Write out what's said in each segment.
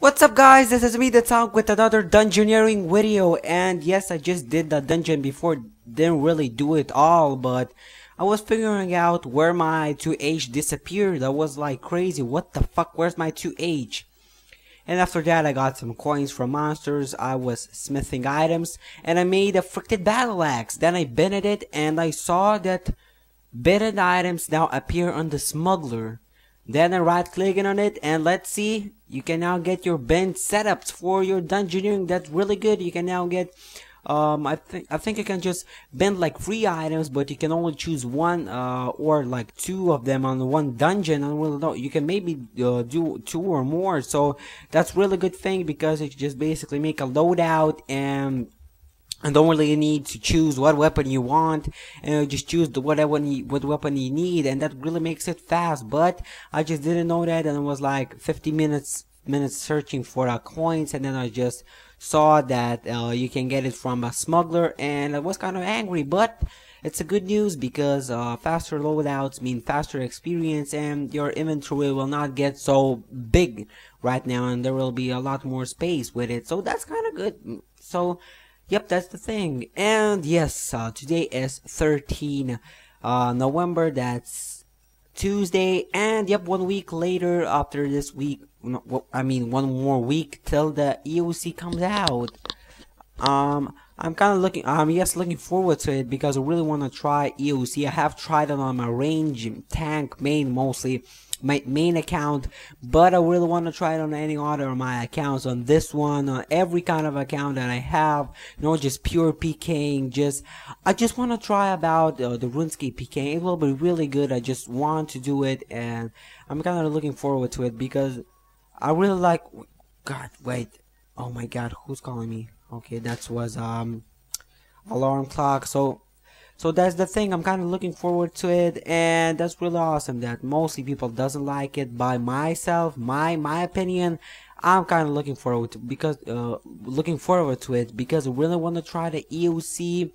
What's up guys, this is me the talk with another dungeoneering video. And yes I just did the dungeon before, didn't really do it all but I was figuring out where my 2H disappeared, that was like crazy, what the fuck, where's my 2H? And after that I got some coins from monsters, I was smithing items and I made a freaking battle axe, then I bended it and I saw that bended items now appear on the smuggler. Then I right clicking on it and let's see, you can now get your bend setups for your dungeoneering. That's really good. You can now get um I think I think you can just bend like three items but you can only choose one uh or like two of them on one dungeon and well no you can maybe uh, do two or more so that's really good thing because it just basically make a loadout and and don't really need to choose what weapon you want and just choose the whatever you, what weapon you need and that really makes it fast. But I just didn't know that and it was like 50 minutes minutes searching for uh, coins and then I just saw that uh, you can get it from a smuggler and I was kind of angry. But it's a good news because uh, faster loadouts mean faster experience and your inventory will not get so big right now and there will be a lot more space with it. So that's kind of good. So Yep, that's the thing. And yes, uh, today is 13 uh, November. That's Tuesday. And yep, one week later after this week, I mean, one more week till the EOC comes out. Um, I'm kind of looking, I'm yes, looking forward to it because I really want to try EOC. I have tried it on my range tank main mostly my main account, but I really want to try it on any other of my accounts, on this one, on every kind of account that I have, not just pure PKing, just, I just want to try about uh, the RuneScape PK, it will be really good, I just want to do it, and I'm kind of looking forward to it, because I really like, god, wait, oh my god, who's calling me? Okay, that was, um, alarm clock, so, so that's the thing i'm kind of looking forward to it and that's really awesome that mostly people doesn't like it by myself my my opinion. I'm kind of looking forward to because uh looking forward to it because i really want to try the eoc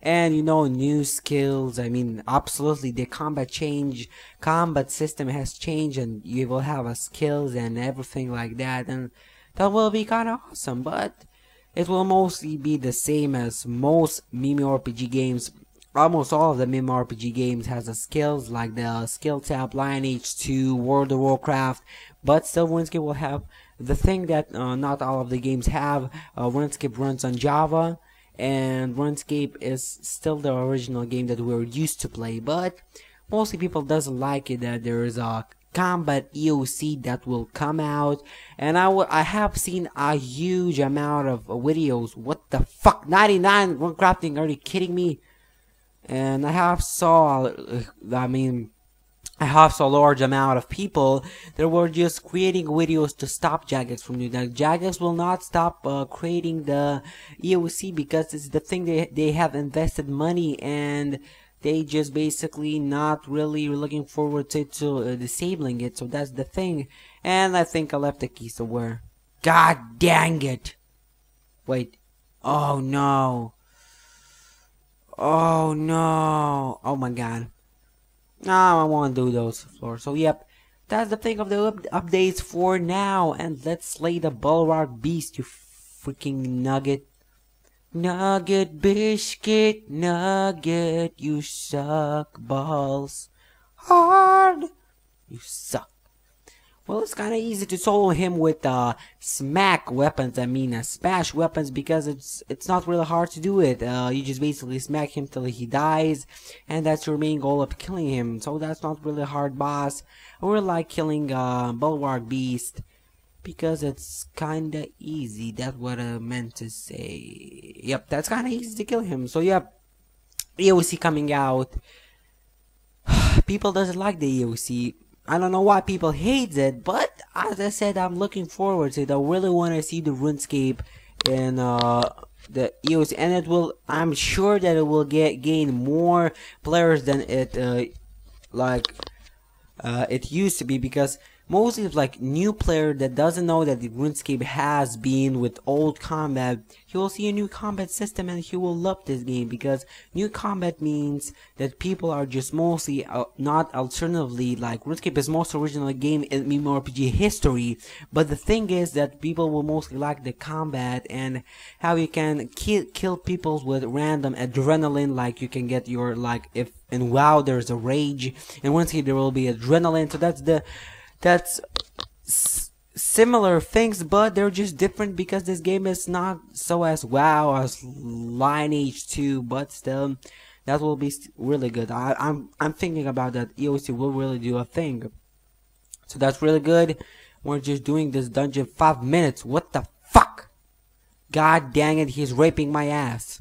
and you know new skills. I mean absolutely the combat change combat system has changed and you will have a skills and everything like that and that will be kind of awesome but it will mostly be the same as most MMORPG games almost all of the MMORPG games has the skills like the skill tab, Lineage 2, World of Warcraft, but still RuneScape will have the thing that uh, not all of the games have. Uh, RuneScape runs on Java, and RuneScape is still the original game that we're used to play, but mostly people doesn't like it that there is a combat EOC that will come out and I, I have seen a huge amount of videos. What the fuck? 99 one crafting? Are you kidding me and I have saw I mean I have saw a large amount of people that were just creating videos to stop Jagex from doing that. Jagex will not stop uh, creating the EOC because it's the thing they they have invested money and they just basically not really looking forward to, to uh, disabling it. So that's the thing. And I think I left the key somewhere. God dang it! Wait. Oh no. Oh no! Oh my god. No, I want to do those floors. So yep, that's the thing of the up updates for now. And let's slay the Bulwark Beast, you freaking nugget. Nugget biscuit, nugget, you suck balls hard. You suck. Well, it's kind of easy to solo him with uh, smack weapons. I mean, uh, smash weapons because it's it's not really hard to do it. Uh, you just basically smack him till he dies, and that's your main goal of killing him. So that's not really hard boss. Really like killing uh, Bulwark Beast because it's kind of easy. That's what I meant to say. Yep, that's kind of easy to kill him. So yep, EOC coming out. People doesn't like the EOC I don't know why people hate it, but as I said, I'm looking forward to it. I really want to see the RuneScape and uh, the EOC, and it will. I'm sure that it will get gain more players than it uh, like uh, it used to be because mostly like new player that doesn't know that the RuneScape has been with old combat, he will see a new combat system and he will love this game because new combat means that people are just mostly uh, not alternatively like RuneScape is most original game in MMORPG history, but the thing is that people will mostly like the combat and how you can kill kill people with random adrenaline like you can get your like if and WoW there's a rage and RuneScape there will be adrenaline so that's the that's similar things, but they're just different because this game is not so as wow as Lineage 2, but still, that will be really good. I, I'm I'm thinking about that EOC will really do a thing, so that's really good. We're just doing this dungeon five minutes. What the fuck? God dang it, he's raping my ass.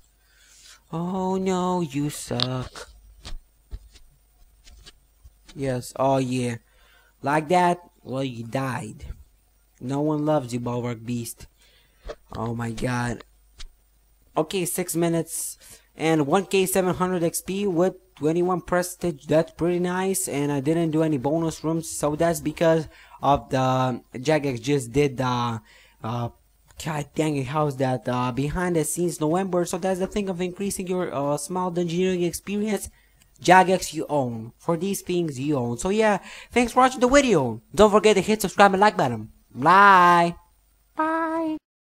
Oh no, you suck. Yes, oh yeah. Like that, well, you died. No one loves you, Bulwark Beast. Oh my god. Okay, 6 minutes and 1k 700 XP with 21 prestige. That's pretty nice. And I didn't do any bonus rooms, so that's because of the Jagex just did the. Uh, God dang it, how's that? Uh, behind the scenes November. So that's the thing of increasing your uh, small dungeoneering experience. Jagex you own. For these things you own. So yeah, thanks for watching the video. Don't forget to hit subscribe and like button. Bye.